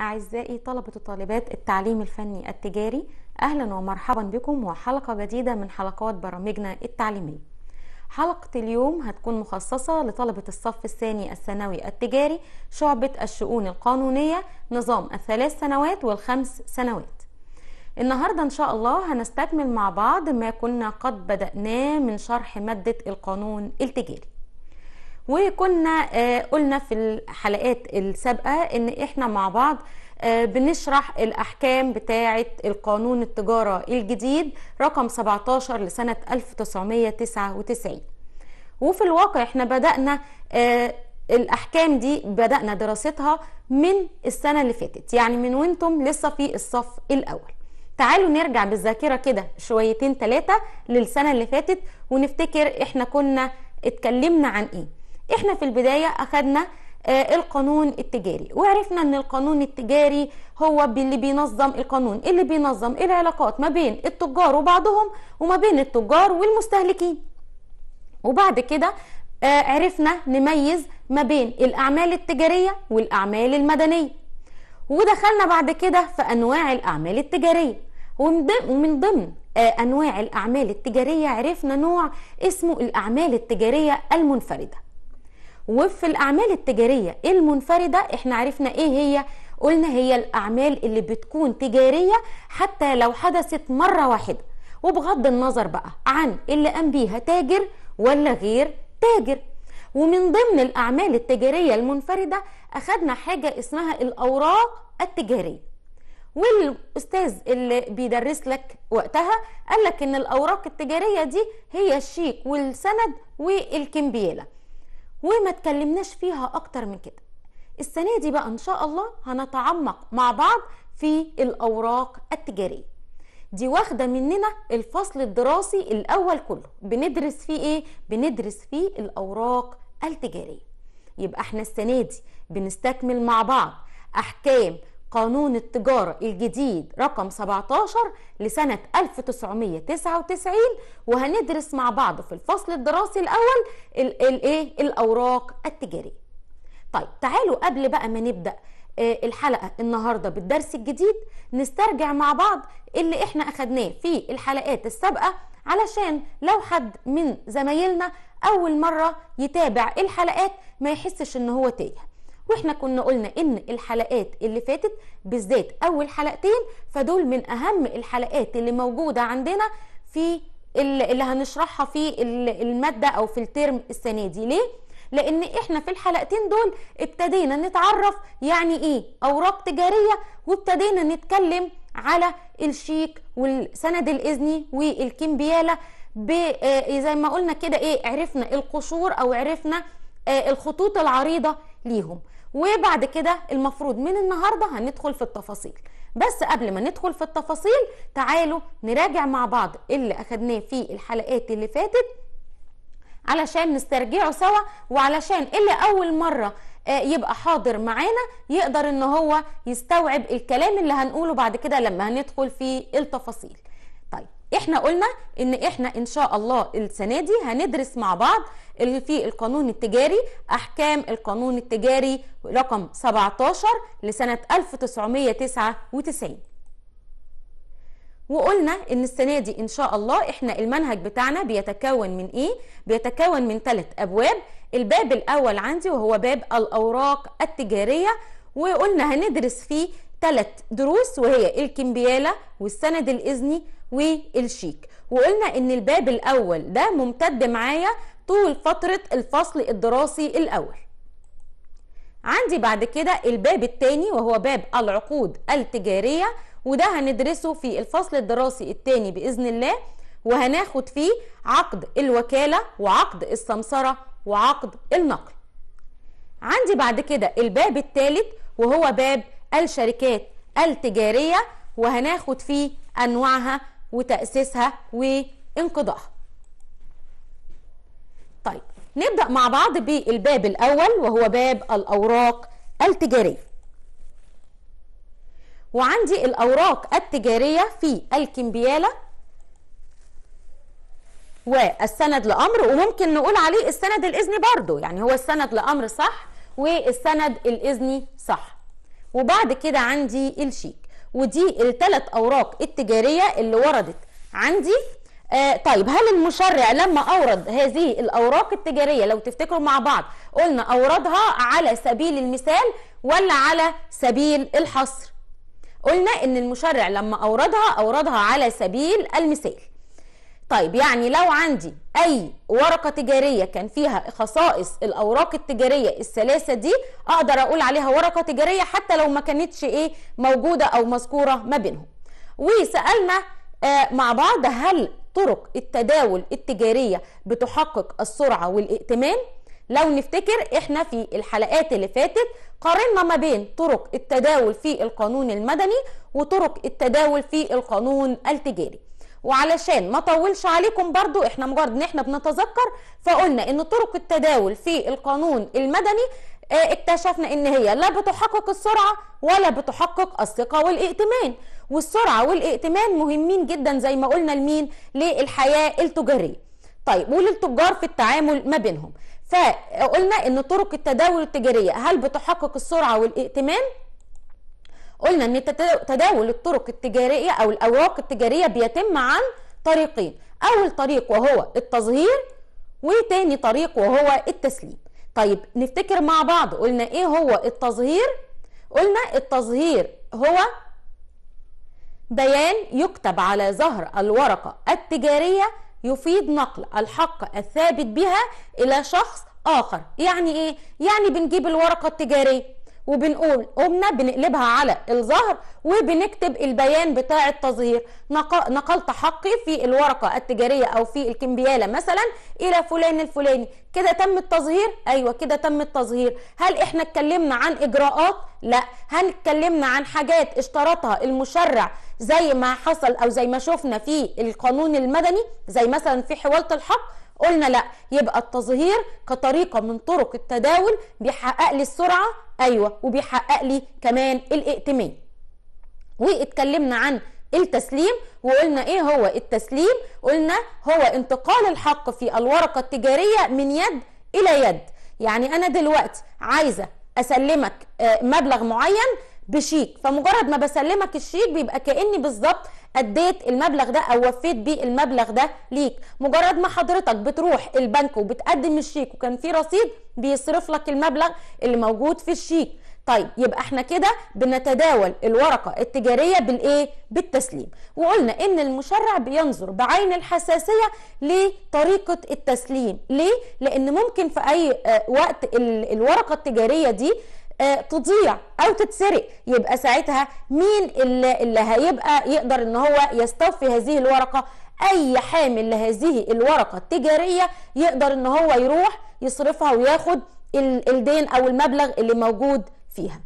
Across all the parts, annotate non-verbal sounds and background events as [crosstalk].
أعزائي طلبة وطالبات التعليم الفني التجاري أهلا ومرحبا بكم وحلقة جديدة من حلقات برامجنا التعليمية. حلقة اليوم هتكون مخصصة لطلبة الصف الثاني الثانوي التجاري شعبة الشؤون القانونية نظام الثلاث سنوات والخمس سنوات. النهاردة إن شاء الله هنستكمل مع بعض ما كنا قد بدأناه من شرح مادة القانون التجاري. وكنا آه، قلنا في الحلقات السابقة إن إحنا مع بعض آه، بنشرح الأحكام بتاعة القانون التجارة الجديد رقم 17 لسنة 1999 وفي الواقع إحنا بدأنا آه، الأحكام دي بدأنا دراستها من السنة اللي فاتت يعني من وأنتم لسه في الصف الأول. تعالوا نرجع بالذاكرة كده شويتين ثلاثة للسنة اللي فاتت ونفتكر إحنا كنا اتكلمنا عن إيه. إحنا في البداية اخدنا آه، القانون التجاري وعرفنا إن القانون التجاري هو اللي بينظم القانون اللي بينظم العلاقات ما بين التجار وبعضهم وما بين التجار والمستهلكين. وبعد كده آه، عرفنا نميز ما بين الأعمال التجارية والأعمال المدنية. ودخلنا بعد كده في أنواع الأعمال التجارية. ومن ضمن- ومن ضمن آه، أنواع الأعمال التجارية عرفنا نوع اسمه الأعمال التجارية المنفردة. وفي الأعمال التجارية المنفردة إحنا عرفنا إيه هي؟ قلنا هي الأعمال اللي بتكون تجارية حتى لو حدثت مرة واحدة. وبغض النظر بقى عن اللي قام بيها تاجر ولا غير تاجر. ومن ضمن الأعمال التجارية المنفردة أخدنا حاجة اسمها الأوراق التجارية. والأستاذ اللي بيدرس لك وقتها قال لك إن الأوراق التجارية دي هي الشيك والسند والكمبيالة. وما تكلمناش فيها أكتر من كده. السنة دي بقى إن شاء الله هنتعمق مع بعض في الأوراق التجارية. دي واخدة مننا الفصل الدراسي الأول كله. بندرس فيه إيه؟ بندرس فيه الأوراق التجارية. يبقى إحنا السنة دي بنستكمل مع بعض أحكام قانون التجارة الجديد رقم 17 لسنة 1999 وهندرس مع بعض في الفصل الدراسي الأول ال- الايه الأوراق التجارية. طيب تعالوا قبل بقى ما نبدأ آه، الحلقة النهاردة بالدرس الجديد نسترجع مع بعض اللي إحنا أخدناه في الحلقات السابقة علشان لو حد من زمايلنا أول مرة يتابع الحلقات ما يحسش إن هو تايه. وإحنا كنا قلنا إن الحلقات اللي فاتت بالذات أول حلقتين فدول من أهم الحلقات اللي موجودة عندنا في ال- اللي هنشرحها في ال- المادة أو في الترم السنة دي ليه؟ لأن إحنا في الحلقتين دول ابتدينا نتعرف يعني إيه أوراق تجارية وابتدينا نتكلم على الشيك والسند الإذني والكمبيالة آه، زي ما قلنا كده إيه عرفنا القشور أو عرفنا آه، الخطوط العريضة ليهم. وبعد كده المفروض من النهارده هندخل في التفاصيل. بس قبل ما ندخل في التفاصيل تعالوا نراجع مع بعض اللي أخدناه في الحلقات اللي فاتت علشان نسترجعه سوا وعلشان اللي أول مرة آه، يبقى حاضر معانا يقدر إن هو يستوعب الكلام اللي هنقوله بعد كده لما هندخل في التفاصيل. إحنا قلنا ان إحنا ان شاء الله السنة دي هندرس مع بعض اللي في القانون التجاري أحكام القانون التجاري رقم 17 لسنة 1999 وقلنا إن السنة دي إن شاء الله إحنا المنهج بتاعنا بيتكون من إيه؟ بيتكون من ثلاث أبواب. الباب الأول عندي وهو باب الأوراق التجارية وقلنا هندرس فيه ثلاث دروس وهي الكمبيالة والسند الإذني والشيك. وقلنا إن الباب الأول ده ممتد معايا طول فترة الفصل الدراسي الأول. عندي بعد كده الباب الثاني وهو باب العقود التجارية وده هندرسه في الفصل الدراسي الثاني بإذن الله وهناخد فيه عقد الوكالة وعقد السمسرة وعقد النقل. عندي بعد كده الباب الثالث وهو باب الشركات التجارية وهناخد فيه أنواعها وتأسيسها وانقضائها طيب نبدأ مع بعض بالباب الأول وهو باب الأوراق التجارية. وعندي الأوراق التجارية في الكمبيالة والسند لأمر وممكن نقول عليه السند الإذني برضو. يعني هو السند لأمر صح والسند الإذني صح. وبعد كده عندي الشيك ودي الثلاث أوراق التجارية اللي وردت. عندي آه طيب هل المشرع لما أورد هذه الأوراق التجارية لو تفتكروا مع بعض قلنا أوردها على سبيل المثال ولا على سبيل الحصر؟ قلنا إن المشرع لما أوردها أوردها على سبيل المثال. طيب يعني لو عندي أي ورقة تجارية كان فيها خصائص الأوراق التجارية الثلاثه دي أقدر أقول عليها ورقة تجارية حتى لو ما كانتش إيه موجودة أو مذكورة ما بينهم. وسألنا آه مع بعض هل طرق التداول التجارية بتحقق السرعة والائتمان؟ لو نفتكر إحنا في الحلقات اللي فاتت قارنا ما بين طرق التداول في القانون المدني وطرق التداول في القانون التجاري. وعلشان ما اطولش عليكم برضو إحنا مجرد إن إحنا بنتذكر فقلنا إن طرق التداول في القانون المدني آه اكتشفنا إن هي لا بتحقق السرعة ولا بتحقق الثقه والائتمان. والسرعة والائتمان مهمين جدا زي ما قلنا لمين؟ للحياة التجارية. طيب وللتجار في التعامل ما بينهم. فقلنا إن طرق التداول التجارية هل بتحقق السرعة والائتمان؟ قلنا إن تداول الطرق التجارية أو الأوراق التجارية بيتم عن طريقين. أول طريق وهو التصغير وتاني طريق وهو التسليم. طيب نفتكر مع بعض. قلنا إيه هو التصغير قلنا التصغير هو بيان يكتب على ظهر الورقة التجارية يفيد نقل الحق الثابت بها إلى شخص آخر. يعني إيه؟ يعني بنجيب الورقة التجارية. وبنقول قمنا بنقلبها على الظهر وبنكتب البيان بتاع التظهير. نقلت حقي في الورقة التجارية أو في الكمبيالة مثلا إلى فلان الفلاني. كده تم التظهير؟ أيوة كده تم التظهير. هل إحنا اتكلمنا عن إجراءات؟ لا. هل اتكلمنا عن حاجات اشترطها المشرع زي ما حصل أو زي ما شفنا في القانون المدني؟ زي مثلا في حوالة الحق؟ قلنا لا. يبقى التظهير كطريقة من طرق التداول بيحقق لي السرعة أيوه وبيحقق لي كمان الائتمان. واتكلمنا عن التسليم وقلنا إيه هو التسليم؟ قلنا هو انتقال الحق في الورقة التجارية من يد إلى يد. يعني أنا دلوقتي عايزة أسلمك مبلغ معين بشيك. فمجرد ما بسلمك الشيك بيبقى كأني بالظبط أديت المبلغ ده أو وفيت بيه المبلغ ده ليك. مجرد ما حضرتك بتروح البنك وبتقدم الشيك وكان في رصيد بيصرف لك المبلغ اللي موجود في الشيك. طيب يبقى إحنا كده بنتداول الورقة التجارية بالإيه؟ بالتسليم. وقلنا إن المشرع بينظر بعين الحساسية لطريقة التسليم. ليه؟ لأن ممكن في أي وقت الورقة التجارية دي تضيع أو تتسرق. يبقى ساعتها مين اللي, اللي هيبقى يقدر إن هو يستوفي هذه الورقة؟ أي حامل لهذه الورقة التجارية يقدر إن هو يروح يصرفها وياخد الدين أو المبلغ اللي موجود فيها.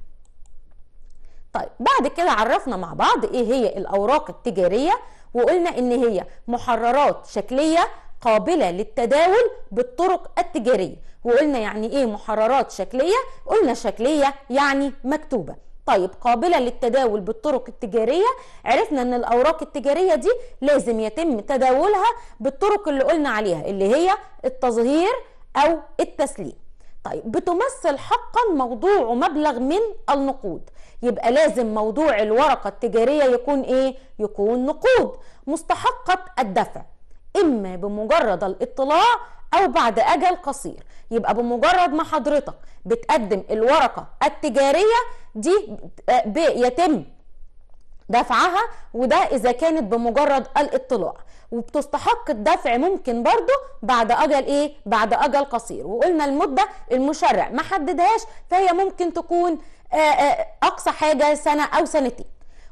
طيب بعد كده عرفنا مع بعض إيه هي الأوراق التجارية وقلنا إن هي محررات شكلية قابلة للتداول بالطرق التجارية. وقلنا يعني إيه محررات شكلية قلنا شكلية يعني مكتوبة. طيب قابلة للتداول بالطرق التجارية عرفنا إن الأوراق التجارية دي لازم يتم تداولها بالطرق اللي قلنا عليها اللي هي التظهير أو التسليم. طيب بتمثل حقا موضوع مبلغ من النقود. يبقى لازم موضوع الورقة التجارية يكون إيه؟ يكون نقود مستحقة الدفع. إما بمجرد الاطلاع أو بعد أجل قصير. يبقى بمجرد ما حضرتك بتقدم الورقة التجارية دي يتم دفعها وده إذا كانت بمجرد الاطلاع. وبتستحق الدفع ممكن برضه بعد أجل إيه؟ بعد أجل قصير. وقلنا المدة المشرع ما حددهاش فهي ممكن تكون أقصى حاجة سنة أو سنتين.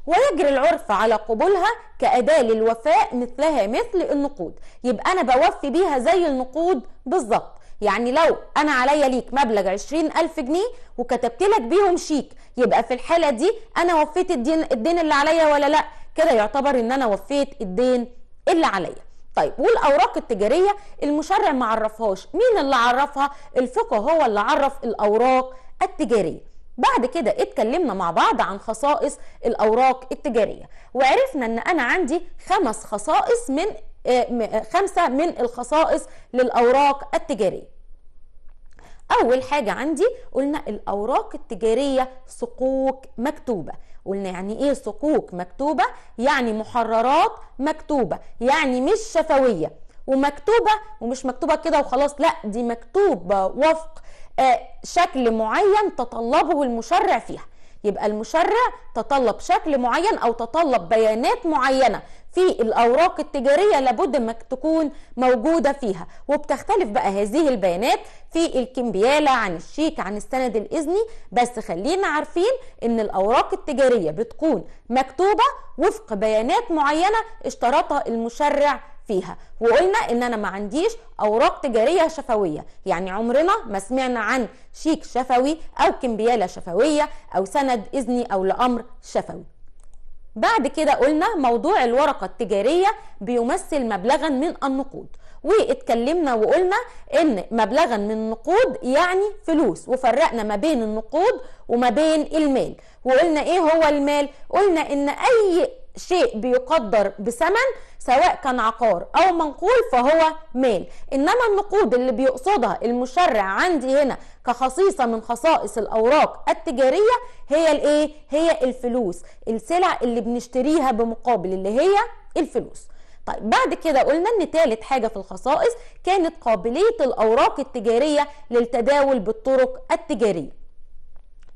ويجري العرف على قبولها كأداة للوفاء مثلها مثل النقود. يبقى أنا بوفي بيها زي النقود بالظبط. يعني لو أنا عليا ليك مبلغ عشرين ألف جنيه وكتبت لك بيهم شيك يبقى في الحالة دي أنا وفيت الدين, الدين اللي عليا ولا لأ؟ كده يعتبر إن أنا وفيت الدين اللي عليا. طيب والأوراق التجارية المشرع ما عرفهاش. مين اللي عرفها؟ الفقه هو اللي عرف الأوراق التجارية. بعد كده اتكلمنا مع بعض عن خصائص الأوراق التجارية وعرفنا إن أنا عندي خمس خصائص من خمسة من الخصائص للأوراق التجارية. أول حاجة عندي قلنا الأوراق التجارية صكوك مكتوبة. قلنا يعني إيه صكوك مكتوبة؟ يعني محررات مكتوبة يعني مش شفوية ومكتوبة ومش مكتوبة كده وخلاص لأ دي مكتوبة وفق آه، شكل معين تطلبه المشرع فيها. يبقى المشرع تطلب شكل معين أو تطلب بيانات معينة في الأوراق التجارية لابد انك تكون موجودة فيها. وبتختلف بقى هذه البيانات في الكمبيالة عن الشيك عن السند الإذني. بس خلينا عارفين إن الأوراق التجارية بتكون مكتوبة وفق بيانات معينة اشترطها المشرع فيها. وقلنا إن أنا ما عنديش أوراق تجارية شفوية. يعني عمرنا ما سمعنا عن شيك شفوي أو كمبيالة شفوية أو سند إذني أو لأمر شفوي. بعد كده قلنا موضوع الورقة التجارية بيمثل مبلغا من النقود. واتكلمنا وقلنا إن مبلغا من النقود يعني فلوس. وفرقنا ما بين النقود وما بين المال. وقلنا إيه هو المال؟ قلنا إن أي شيء بيقدر بثمن سواء كان عقار أو منقول فهو مال. إنما النقود اللي بيقصدها المشرع عندي هنا كخصيصة من خصائص الأوراق التجارية هي الإيه؟ هي الفلوس. السلع اللي بنشتريها بمقابل اللي هي الفلوس. طيب بعد كده قلنا إن ثالث حاجة في الخصائص كانت قابلية الأوراق التجارية للتداول بالطرق التجارية.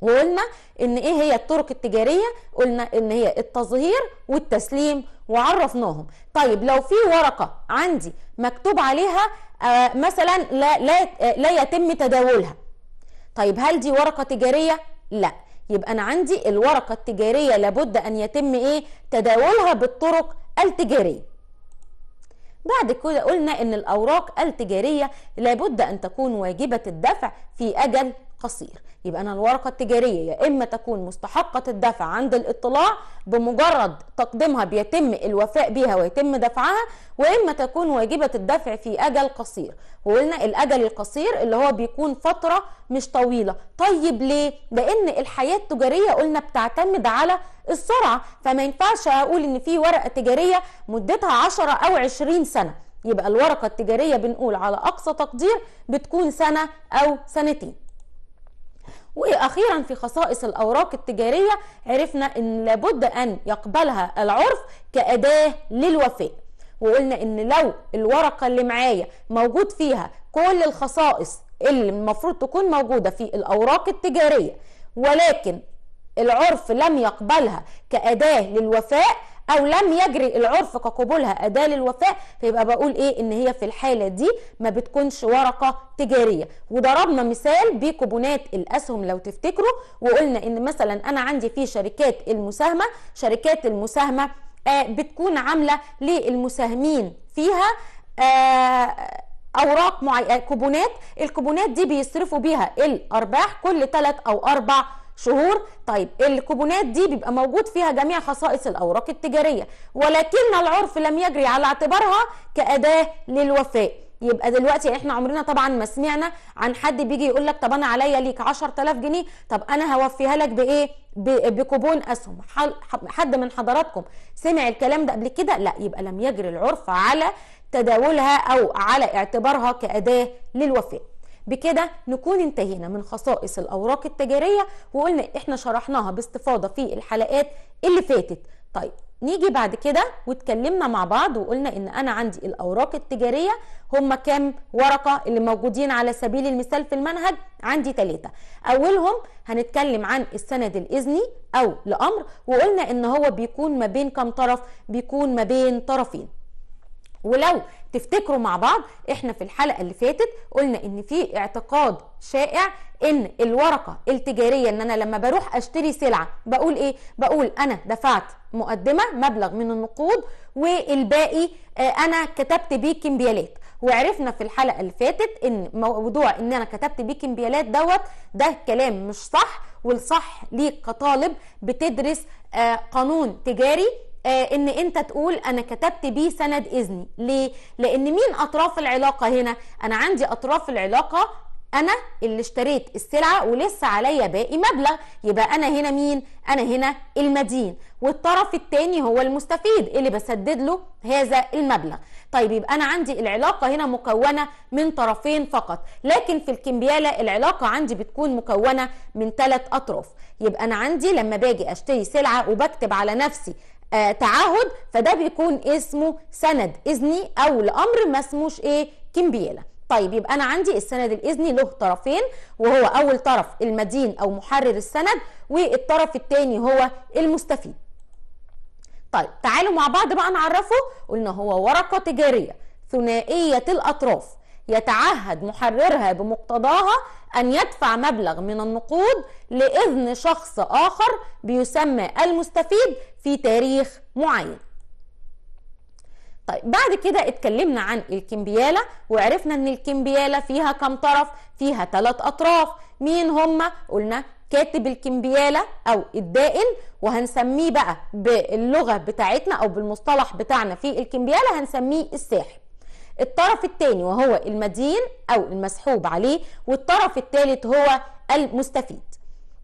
وقلنا إن إيه هي الطرق التجارية؟ قلنا إن هي التظهير والتسليم وعرفناهم. طيب لو في ورقة عندي مكتوب عليها آه مثلا لا لا آه لا يتم تداولها. طيب هل دي ورقة تجارية؟ لا. يبقى أنا عندي الورقة التجارية لابد أن يتم إيه؟ تداولها بالطرق التجارية. بعد كده قلنا إن الأوراق التجارية لابد أن تكون واجبة الدفع في أجل قصير. يبقى أنا الورقة التجارية يا إما تكون مستحقة الدفع عند الاطلاع بمجرد تقديمها بيتم الوفاء بها ويتم دفعها وإما تكون واجبة الدفع في أجل قصير. وقلنا الأجل القصير اللي هو بيكون فترة مش طويلة. طيب ليه؟ لأن الحياة التجارية قلنا بتعتمد على السرعة فما ينفعش أقول إن في ورقة تجارية مدتها 10 أو 20 سنة. يبقى الورقة التجارية بنقول على أقصى تقدير بتكون سنة أو سنتين. وأخيرا في خصائص الأوراق التجارية عرفنا إن لابد أن يقبلها العرف كأداة للوفاء. وقلنا إن لو الورقة اللي معايا موجود فيها كل الخصائص اللي المفروض تكون موجودة في الأوراق التجارية ولكن العرف لم يقبلها كأداة للوفاء أو لم يجري العرف كقبولها أداة للوفاء فيبقى بقول إيه؟ إن هي في الحالة دي ما بتكونش ورقة تجارية. وضربنا مثال بكوبونات الأسهم لو تفتكروا وقلنا إن مثلا أنا عندي في شركات المساهمة شركات المساهمة آه بتكون عاملة للمساهمين فيها آه أوراق معينه كوبونات الكوبونات دي بيصرفوا بيها الأرباح كل ثلاث أو أربع شهور. طيب الكوبونات دي بيبقى موجود فيها جميع خصائص الأوراق التجارية ولكن العرف لم يجري على اعتبارها كأداة للوفاء. يبقى دلوقتي إحنا عمرنا طبعا ما سمعنا عن حد بيجي يقول لك طب أنا عليا ليك 10000 جنيه طب أنا هوفيها لك بإيه؟ بكوبون أسهم. حد من حضراتكم سمع الكلام ده قبل كده؟ لا يبقى لم يجري العرف على تداولها أو على اعتبارها كأداة للوفاء. بكده نكون انتهينا من خصائص الأوراق التجارية وقلنا إحنا شرحناها باستفاضة في الحلقات اللي فاتت. طيب نيجي بعد كده واتكلمنا مع بعض وقلنا إن أنا عندي الأوراق التجارية هم كام ورقة اللي موجودين على سبيل المثال في المنهج؟ عندي ثلاثة أولهم هنتكلم عن السند الإذني أو لأمر وقلنا إن هو بيكون ما بين كام طرف؟ بيكون ما بين طرفين. ولو تفتكروا مع بعض. إحنا في الحلقة اللي فاتت قلنا إن في اعتقاد شائع إن الورقة التجارية إن أنا لما بروح أشتري سلعة بقول إيه؟ بقول أنا دفعت مقدمة مبلغ من النقود والباقي أنا كتبت بيه كمبيالات وعرفنا في الحلقة اللي فاتت إن موضوع إن أنا كتبت بيه كمبيالات دوت ده كلام مش صح والصح ليك كطالب بتدرس قانون تجاري آه إن أنت تقول أنا كتبت بيه سند إذني. ليه؟ لأن مين أطراف العلاقة هنا؟ أنا عندي أطراف العلاقة أنا اللي اشتريت السلعة ولسه عليا باقي مبلغ. يبقى أنا هنا مين؟ أنا هنا المدين. والطرف الثاني هو المستفيد اللي بسدد له هذا المبلغ. طيب يبقى أنا عندي العلاقة هنا مكونة من طرفين فقط. لكن في الكمبيالة العلاقة عندي بتكون مكونة من ثلاث أطراف. يبقى أنا عندي لما باجي أشتري سلعة وبكتب على نفسي آه تعهد فده بيكون اسمه سند إذني أو لأمر ما اسموش إيه؟ كمبياله طيب يبقى أنا عندي السند الإذني له طرفين وهو أول طرف المدين أو محرر السند والطرف الثاني هو المستفيد. طيب تعالوا مع بعض بقى نعرفه. قلنا هو ورقة تجارية ثنائية الأطراف. يتعهد محررها بمقتضاها أن يدفع مبلغ من النقود لإذن شخص آخر بيسمى المستفيد في تاريخ معين. طيب بعد كده اتكلمنا عن الكمبيالة وعرفنا إن الكمبيالة فيها كم طرف؟ فيها ثلاث أطراف. مين هما قلنا كاتب الكمبيالة أو الدائن. وهنسميه بقى باللغة بتاعتنا أو بالمصطلح بتاعنا في الكمبيالة هنسميه الساحب الطرف الثاني وهو المدين أو المسحوب عليه والطرف الثالث هو المستفيد.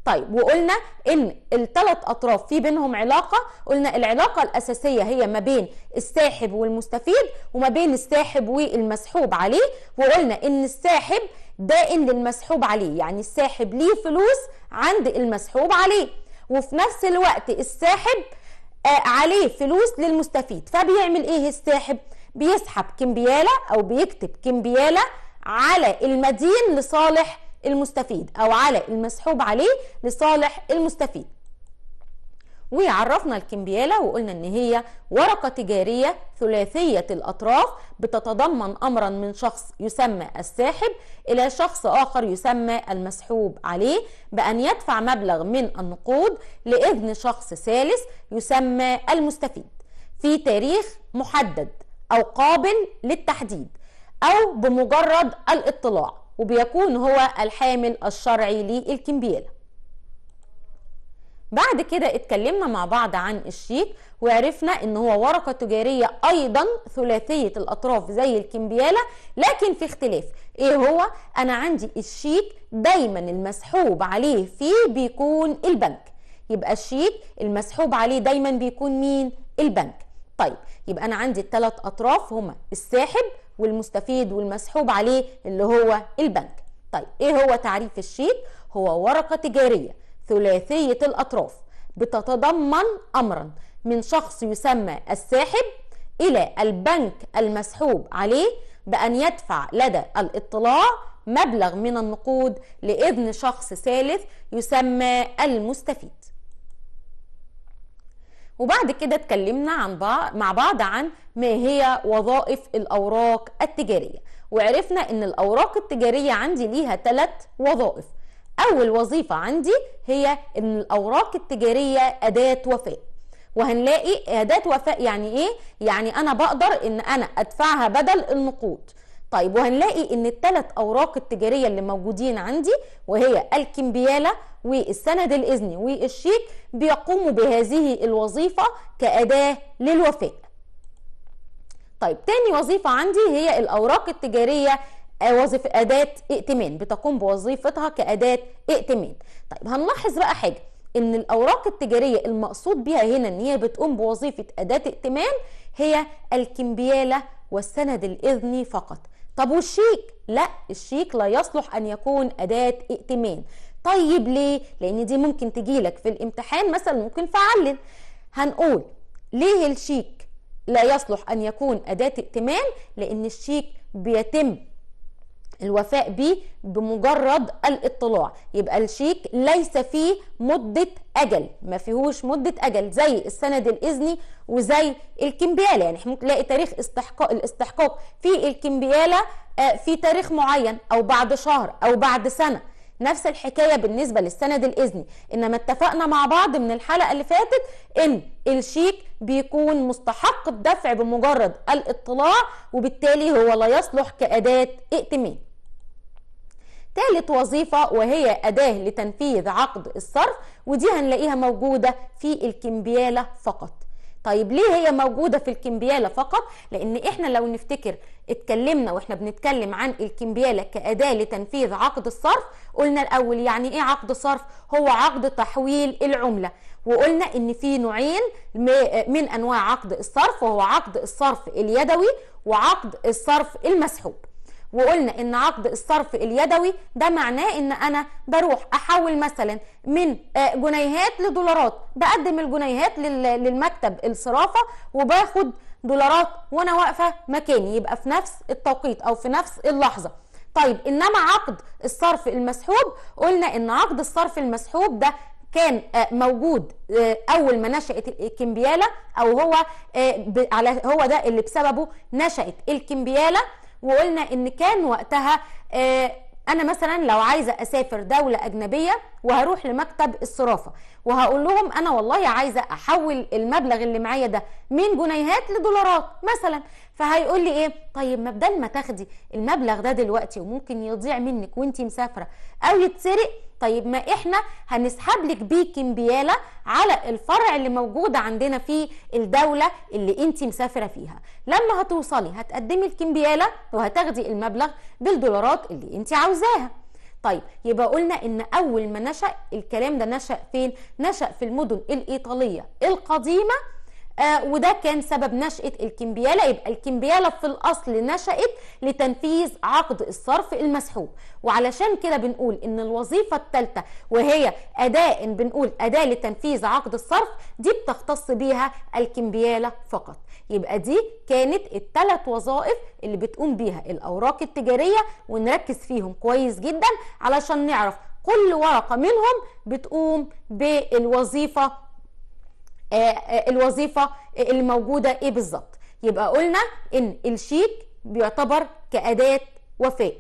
طيب وقلنا إن الثلاث أطراف في بينهم علاقة قلنا العلاقة الأساسية هي ما بين الساحب والمستفيد وما بين الساحب والمسحوب عليه وقلنا إن الساحب دائن للمسحوب عليه يعني الساحب ليه فلوس عند المسحوب عليه وفي نفس الوقت الساحب آه عليه فلوس للمستفيد فبيعمل إيه الساحب؟ بيسحب كمبيالة أو بيكتب كمبيالة على المدين لصالح المستفيد أو على المسحوب عليه لصالح المستفيد. وعرفنا الكمبيالة وقلنا إن هي ورقة تجارية ثلاثية الأطراف بتتضمن امرا من شخص يسمى الساحب إلى شخص آخر يسمى المسحوب عليه بأن يدفع مبلغ من النقود لإذن شخص ثالث يسمى المستفيد. في تاريخ محدد أو قابل للتحديد أو بمجرد الاطلاع. وبيكون هو الحامل الشرعي للكمبيالة بعد كده اتكلمنا مع بعض عن الشيك وعرفنا إن هو ورقة تجارية أيضا ثلاثية الأطراف زي الكمبيالة لكن في اختلاف. إيه هو؟ أنا عندي الشيك دايما المسحوب عليه فيه بيكون البنك. يبقى الشيك المسحوب عليه دايما بيكون مين؟ البنك. طيب يبقى أنا عندي الثلاث أطراف هما الساحب والمستفيد والمسحوب عليه اللي هو البنك. طيب إيه هو تعريف الشيك هو ورقة تجارية ثلاثية الأطراف بتتضمن امرا من شخص يسمى الساحب إلى البنك المسحوب عليه بأن يدفع لدى الاطلاع مبلغ من النقود لإذن شخص ثالث يسمى المستفيد. وبعد كده اتكلمنا عن بعض مع بعض عن ما هي وظائف الأوراق التجارية. وعرفنا إن الأوراق التجارية عندي ليها ثلاث وظائف. أول وظيفة عندي هي إن الأوراق التجارية أداة وفاء. وهنلاقي أداة وفاء يعني إيه؟ يعني أنا بقدر إن أنا أدفعها بدل النقود. طيب وهنلاقي إن الثلاث أوراق التجارية اللي موجودين عندي وهي الكمبيالة والسند الاذني والشيك بيقوموا بهذه الوظيفة كأداة للوفاء. طيب تاني وظيفة عندي هي الأوراق التجارية وظيفه أداة ائتمان بتقوم بوظيفتها كأداة ائتمان. طيب هنلاحظ بقى حاجة إن الأوراق التجارية المقصود بها هنا إن هي بتقوم بوظيفة أداة ائتمان هي الكمبيالة والسند الإذني فقط. طب والشيك؟ لا الشيك لا يصلح أن يكون أداة ائتمان. طيب ليه؟ لأن دي ممكن تجيلك في الامتحان مثلا ممكن فعلل هنقول ليه الشيك لا يصلح أن يكون أداة ائتمان؟ لأن الشيك بيتم الوفاء به بمجرد الاطلاع. يبقى الشيك ليس فيه مدة أجل ما فيهوش مدة أجل زي السند الإذني وزي الكمبيالة. يعني ممكن تلاقي تاريخ استحقاق الاستحقاق. في الكمبيالة في تاريخ معين أو بعد شهر أو بعد سنة. نفس الحكاية بالنسبة للسند الإذني. إنما اتفقنا مع بعض من الحلقة اللي فاتت إن الشيك بيكون مستحق الدفع بمجرد الاطلاع وبالتالي هو لا يصلح كأداة ائتمان. ثالث وظيفة وهي أداة لتنفيذ عقد الصرف ودي هنلاقيها موجودة في الكمبيالة فقط. طيب ليه هي موجودة في الكمبيالة فقط؟ لأن إحنا لو نفتكر اتكلمنا وإحنا بنتكلم عن الكمبيالة كأداة لتنفيذ عقد الصرف قلنا الأول يعني إيه عقد صرف؟ هو عقد تحويل العملة. وقلنا إن في نوعين من أنواع عقد الصرف وهو عقد الصرف اليدوي وعقد الصرف المسحوب. وقلنا إن عقد الصرف اليدوي ده معناه إن أنا بروح أحول مثلا من جنيهات لدولارات. بقدم الجنيهات للمكتب الصرافة وباخد دولارات وأنا واقفة مكاني يبقى في نفس التوقيت أو في نفس اللحظة. طيب إنما عقد الصرف المسحوب قلنا إن عقد الصرف المسحوب ده كان موجود أول ما نشأت الكمبياله أو هو على هو ده اللي بسببه نشأت الكمبياله وقلنا إن كان وقتها أنا مثلا لو عايزة أسافر دولة أجنبية وهروح لمكتب الصرافة وهقول لهم أنا والله عايزة أحول المبلغ اللي معايا ده من جنيهات لدولارات مثلا. فهيقول لي إيه؟ طيب ما بدل ما تاخدي المبلغ ده دلوقتي وممكن يضيع منك وانت مسافرة أو يتسرق طيب ما إحنا هنسحب لك بيه كمبياله على الفرع اللي موجود عندنا في الدولة اللي انت مسافرة فيها. لما هتوصلي هتقدمي الكمبياله وهتاخدي المبلغ بالدولارات اللي انت عاوزاها. طيب يبقى قلنا إن أول ما نشأ الكلام ده نشأ فين؟ نشأ في المدن الإيطالية القديمة آه وده كان سبب نشأة الكمبيالة يبقى الكمبيالة في الأصل نشأت لتنفيذ عقد الصرف المسحوب. وعلشان كده بنقول إن الوظيفة الثالثة وهي أداء بنقول أداة لتنفيذ عقد الصرف دي بتختص بيها الكمبيالة فقط. يبقى دي كانت الثلاث وظائف اللي بتقوم بيها الأوراق التجارية ونركز فيهم كويس جدا علشان نعرف كل ورقة منهم بتقوم بالوظيفة الوظيفة اللي موجودة إيه بالظبط؟ يبقى قلنا إن الشيك بيعتبر كأداة وفاء.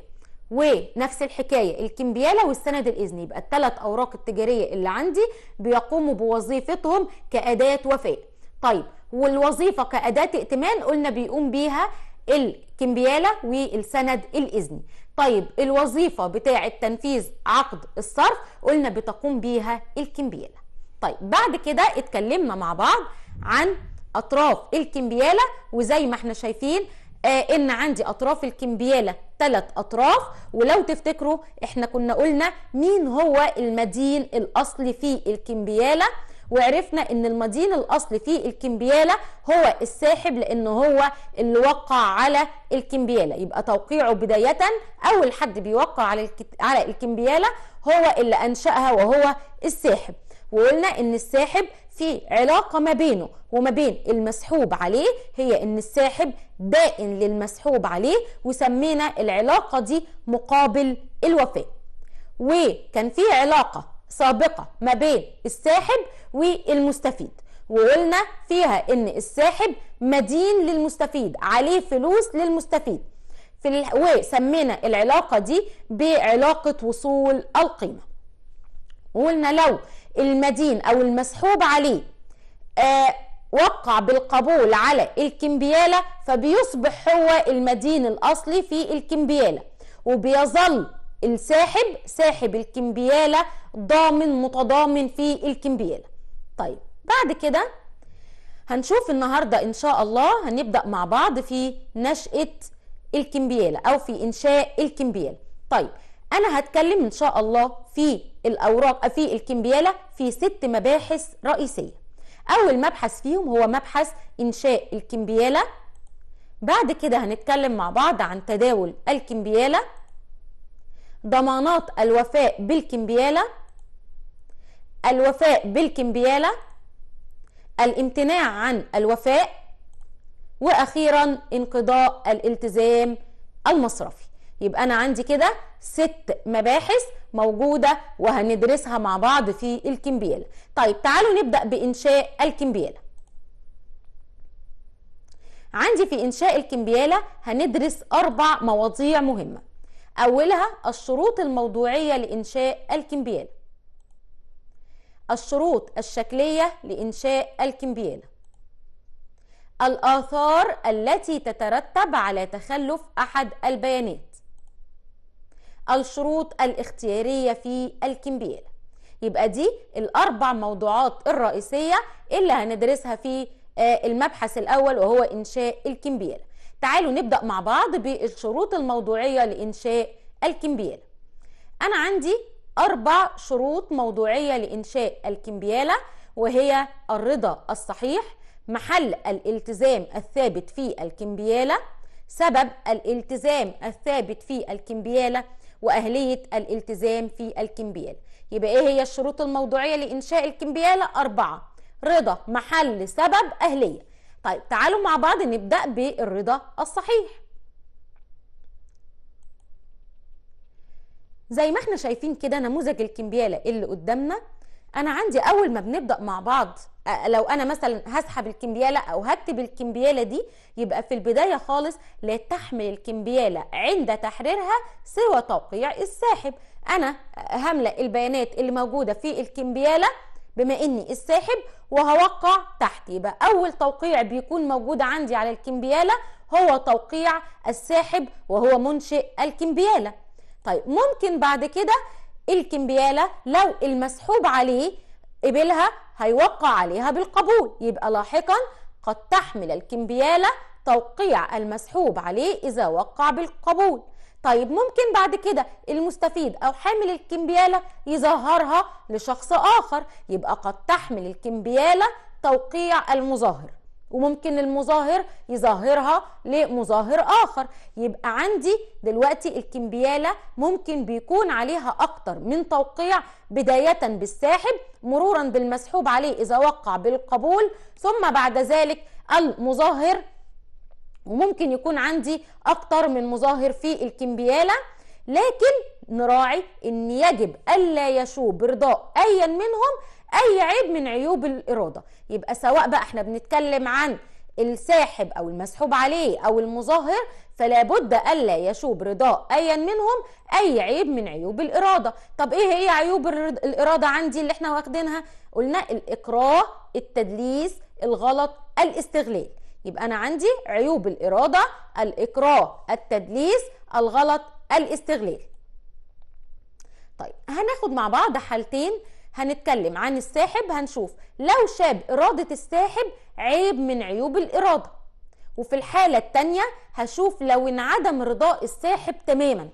ونفس الحكاية الكمبيالة والسند الاذني يبقى الثلاث أوراق التجارية اللي عندي بيقوموا بوظيفتهم كأداة وفاء. طيب والوظيفة كأداة ائتمان قلنا بيقوم بيها الكمبيالة والسند الاذني طيب الوظيفة بتاعة تنفيذ عقد الصرف قلنا بتقوم بيها الكمبيالة. طيب بعد كده اتكلمنا مع بعض عن أطراف الكمبيالة وزي ما إحنا شايفين آه إن عندي أطراف الكمبيالة ثلاث أطراف ولو تفتكروا إحنا كنا قلنا مين هو المدين الأصلي في الكمبيالة وعرفنا إن المدين الأصلي في الكمبيالة هو الساحب لأن هو اللي وقع على الكمبيالة. يبقى توقيعه بداية أول حد بيوقع على على الكمبيالة هو اللي أنشأها وهو الساحب. وقلنا إن الساحب في علاقة ما بينه وما بين المسحوب عليه هي إن الساحب دائن للمسحوب عليه وسمينا العلاقة دي مقابل الوفاء. وكان في علاقة سابقة ما بين الساحب والمستفيد. وقلنا فيها إن الساحب مدين للمستفيد عليه فلوس للمستفيد. في ال... وسمينا العلاقة دي بعلاقة وصول القيمة. وقلنا لو المدين أو المسحوب عليه آه وقع بالقبول على الكمبيالة فبيصبح هو المدين الأصلي في الكمبيالة. وبيظل الساحب ساحب الكمبيالة ضامن متضامن في الكمبيالة. طيب بعد كده هنشوف النهاردة إن شاء الله هنبدأ مع بعض في نشأة الكمبيالة أو في إنشاء الكمبيالة. طيب أنا هتكلم إن شاء الله في الأوراق في الكمبيالة في ست مباحث رئيسية. أول مبحث فيهم هو مبحث إنشاء الكمبيالة. بعد كده هنتكلم مع بعض عن تداول الكمبيالة ضمانات الوفاء بالكمبيالة الوفاء بالكمبيالة الامتناع عن الوفاء وأخيرا انقضاء الالتزام المصرفي. يبقى أنا عندي كده ست مباحث موجودة وهندرسها مع بعض في الكمبياله طيب تعالوا نبدأ بإنشاء الكمبياله عندي في إنشاء الكمبياله هندرس أربع مواضيع مهمة. أولها الشروط الموضوعية لإنشاء الكمبياله الشروط الشكلية لإنشاء الكمبياله الآثار التي تترتب على تخلف أحد البيانات. الشروط الاختيارية في الكمبياله يبقى دي الأربع موضوعات الرئيسية اللي هندرسها في آه، المبحث الأول وهو إنشاء الكمبيالة تعالوا نبدأ مع بعض بالشروط الموضوعية لإنشاء الكمبيالة أنا عندي أربع شروط موضوعية لإنشاء الكمبيالة وهي الرضا الصحيح محل الالتزام الثابت في الكمبيالة سبب الالتزام الثابت في الكمبيالة وأهلية الالتزام في الكمبيالة يبقى إيه هي الشروط الموضوعية لإنشاء الكمبيالة؟ أربعة. رضا محل سبب أهلية. طيب تعالوا مع بعض نبدأ بالرضا الصحيح. زي ما إحنا شايفين كده نموذج الكمبيالة اللي قدامنا أنا عندي أول ما بنبدأ مع بعض لو أنا مثلا هسحب الكمبيالة أو هكتب الكمبيالة دي يبقى في البداية خالص لا تحمل الكمبيالة عند تحريرها سوى توقيع الساحب. أنا هملأ البيانات اللي موجودة في الكمبيالة بما إني الساحب وهوقع تحت. يبقى أول توقيع بيكون موجود عندي على الكمبيالة هو توقيع الساحب وهو منشئ الكمبيالة. طيب ممكن بعد كده الكمبيالة لو المسحوب عليه قبلها هيوقع عليها بالقبول. يبقى لاحقا قد تحمل الكمبيالة توقيع المسحوب عليه إذا وقع بالقبول. طيب ممكن بعد كده المستفيد أو حامل الكمبيالة يظهرها لشخص آخر. يبقى قد تحمل الكمبيالة توقيع المظاهر. وممكن المظاهر يظاهرها لمظاهر آخر. يبقى عندي دلوقتي الكمبيالة ممكن بيكون عليها أكتر من توقيع بداية بالساحب مرورا بالمسحوب عليه إذا وقع بالقبول ثم بعد ذلك المظاهر. وممكن يكون عندي أكتر من مظاهر في الكمبيالة لكن نراعي إن يجب ألا يشوب رضاء ايا منهم أي عيب من عيوب الإرادة. يبقى سواء بقى إحنا بنتكلم عن الساحب أو المسحوب عليه أو المظاهر فلا بد ألا يشوب رضاء ايا منهم أي عيب من عيوب الإرادة. طب إيه هي عيوب الإرادة عندي اللي إحنا واخدينها؟ قلنا الإكراه التدليس الغلط الاستغلال. يبقى أنا عندي عيوب الإرادة الإكراه التدليس الغلط الاستغلال. طيب هناخد مع بعض حالتين هنتكلم عن الساحب هنشوف. لو شاب إرادة الساحب عيب من عيوب الإرادة. وفي الحالة التانية هشوف لو انعدم رضاء الساحب تماما.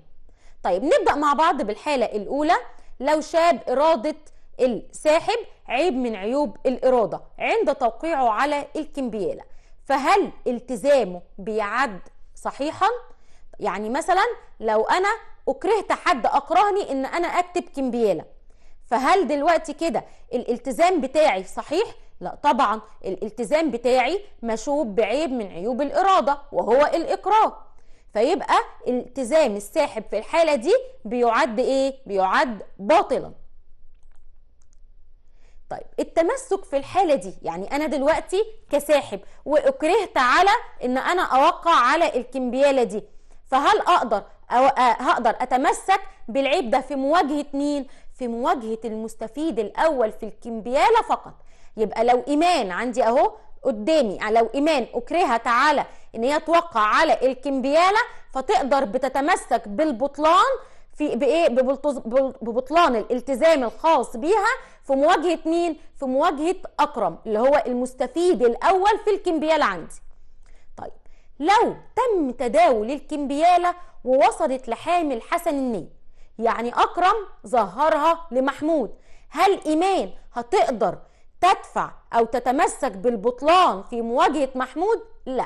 طيب نبدأ مع بعض بالحالة الأولى. لو شاب إرادة الساحب عيب من عيوب الإرادة. عند توقيعه على الكمبيالة. فهل التزامه بيعد صحيحا؟ يعني مثلا لو أنا أكرهت حد أكرهني إن أنا أكتب كمبيالة. فهل دلوقتي كده الالتزام بتاعي صحيح؟ لا طبعا الالتزام بتاعي مشوب بعيب من عيوب الإرادة وهو الاكراه فيبقى التزام الساحب في الحالة دي بيعد إيه؟ بيعد باطلا. طيب التمسك في الحالة دي يعني أنا دلوقتي كساحب وأكرهت على إن أنا أوقع على الكمبيالة دي فهل أقدر أو هقدر أتمسك بالعيب ده في مواجهة مين؟ في مواجهة المستفيد الأول في الكمبياله فقط. يبقى لو إيمان عندي أهو قدامي لو إيمان اكرهت على إن هي توقع على الكمبياله فتقدر بتتمسك بالبطلان في بإيه؟ ببطلان الالتزام الخاص بيها في مواجهة مين؟ في مواجهة أكرم اللي هو المستفيد الأول في الكمبياله عندي. طيب لو تم تداول الكمبياله ووصلت لحامل حسن النية يعني أكرم ظهرها لمحمود هل إيمان هتقدر تدفع أو تتمسك بالبطلان في مواجهة محمود؟ لا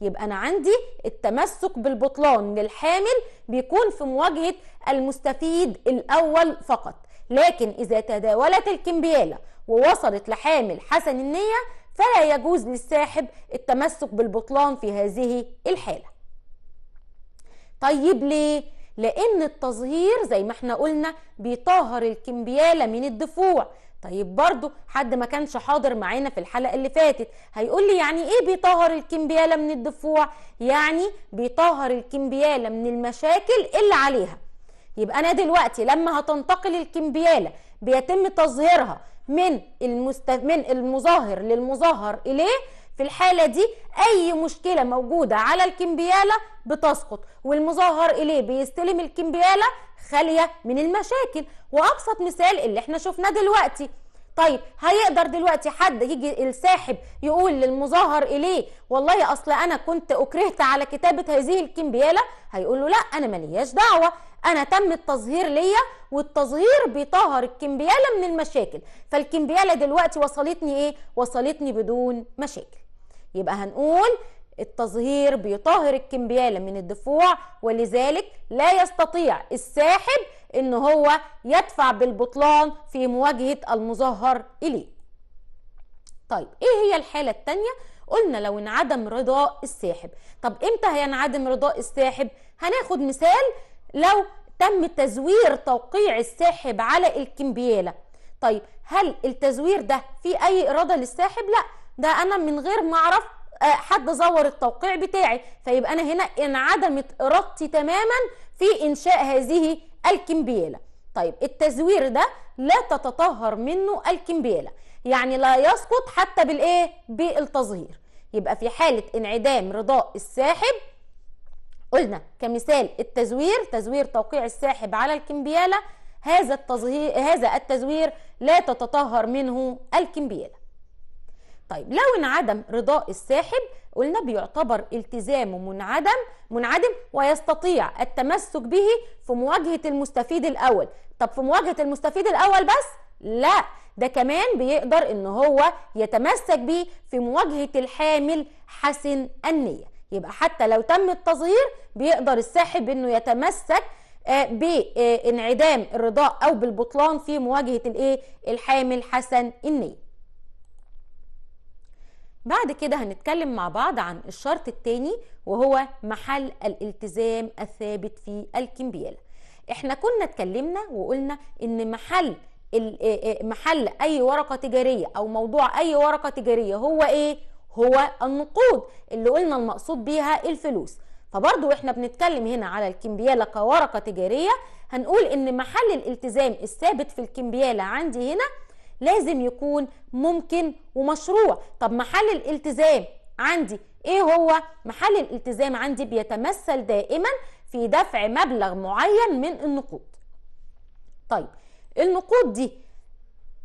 يبقى أنا عندي التمسك بالبطلان للحامل بيكون في مواجهة المستفيد الأول فقط لكن إذا تداولت الكمبيالة ووصلت لحامل حسن النية فلا يجوز للساحب التمسك بالبطلان في هذه الحالة طيب ليه؟ لأن التظهير زي ما إحنا قلنا بيطهر الكمبيالة من الدفوع. طيب برضو حد ما كانش حاضر معانا في الحلقة اللي فاتت هيقول لي يعني إيه بيطهر الكمبيالة من الدفوع؟ يعني بيطهر الكمبيالة من المشاكل اللي عليها. يبقى أنا دلوقتي لما هتنتقل الكمبيالة بيتم تظهيرها من المست... من المظاهر للمظاهر إليه في الحالة دي أي مشكلة موجودة على الكمبيالة بتسقط والمظهر إليه بيستلم الكمبيالة خالية من المشاكل. وأبسط مثال اللي إحنا شفناه دلوقتي. طيب هيقدر دلوقتي حد يجي الساحب يقول للمظاهر إليه والله أصل أنا كنت أكرهت على كتابة هذه الكمبيالة؟ هيقول له لا أنا مالياش دعوة. أنا تم التظهير ليا والتظهير بيطهر الكمبيالة من المشاكل. فالكمبيالة دلوقتي وصلتني إيه؟ وصلتني بدون مشاكل. يبقى هنقول التظهير بيطهر الكمبيالة من الدفوع ولذلك لا يستطيع الساحب إن هو يدفع بالبطلان في مواجهة المظهر إليه. طيب إيه هي الحالة الثانية قلنا لو انعدم رضاء الساحب. طب إمتى هينعدم رضاء الساحب؟ هناخد مثال لو تم تزوير توقيع الساحب على الكمبيالة. طيب هل التزوير ده فيه أي إرادة للساحب؟ لا ده أنا من غير ما أعرف حد زور التوقيع بتاعي. فيبقى أنا هنا انعدمت إرادتي تماما في إنشاء هذه الكمبياله طيب التزوير ده لا تتطهر منه الكمبياله يعني لا يسقط حتى بالإيه؟ بالتظهير. يبقى في حالة انعدام رضاء الساحب قلنا كمثال التزوير تزوير توقيع الساحب على الكمبياله هذا التظهير هذا التزوير لا تتطهر منه الكمبياله طيب لو انعدم رضاء الساحب قلنا بيعتبر التزامه منعدم منعدم ويستطيع التمسك به في مواجهة المستفيد الأول. طب في مواجهة المستفيد الأول بس؟ لا ده كمان بيقدر إن هو يتمسك به في مواجهة الحامل حسن النية. يبقى حتى لو تم التظهير بيقدر الساحب إنه يتمسك بإنعدام الرضاء أو بالبطلان في مواجهة الإيه؟ الحامل حسن النية. بعد كده هنتكلم مع بعض عن الشرط الثاني وهو محل الالتزام الثابت في الكمبياله إحنا كنا اتكلمنا وقلنا إن محل محل أي ورقة تجارية أو موضوع أي ورقة تجارية هو إيه؟ هو النقود اللي قلنا المقصود بيها الفلوس. فبرضو إحنا بنتكلم هنا على الكمبياله كورقة تجارية. هنقول إن محل الالتزام الثابت في الكمبياله عندي هنا لازم يكون ممكن ومشروع. طب محل الالتزام عندي إيه هو؟ محل الالتزام عندي بيتمثل دائما في دفع مبلغ معين من النقود. طيب النقود دي